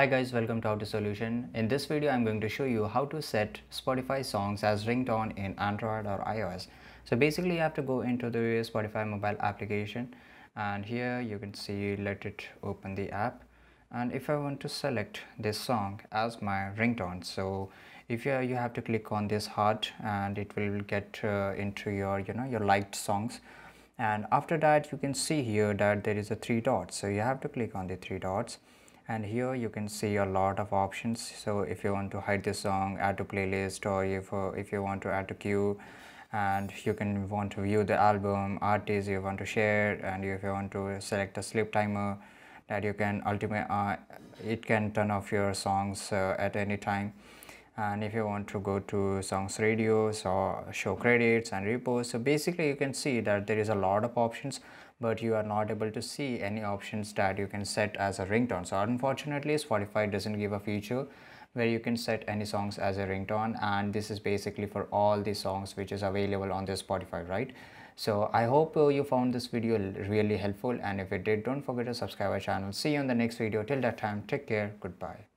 Hi guys, welcome to How to Solution. In this video, I'm going to show you how to set Spotify songs as ringtone in Android or iOS. So basically, you have to go into the Spotify mobile application and here you can see, let it open the app. And if I want to select this song as my ringtone, so if you, you have to click on this heart and it will get uh, into your, you know, your liked songs. And after that, you can see here that there is a three dots. So you have to click on the three dots and here you can see a lot of options. So if you want to hide the song add to playlist or if, uh, if you want to add to queue and you can want to view the album artist you want to share and if you want to select a sleep timer that you can ultimate uh, it can turn off your songs uh, at any time and if you want to go to songs radios or show credits and repos so basically you can see that there is a lot of options but you are not able to see any options that you can set as a ringtone. So unfortunately spotify doesn't give a feature where you can set any songs as a ringtone and this is basically for all the songs which is available on the spotify right? So i hope uh, you found this video really helpful and if it did don't forget to subscribe our channel. See you in the next video. Till that time take care. Goodbye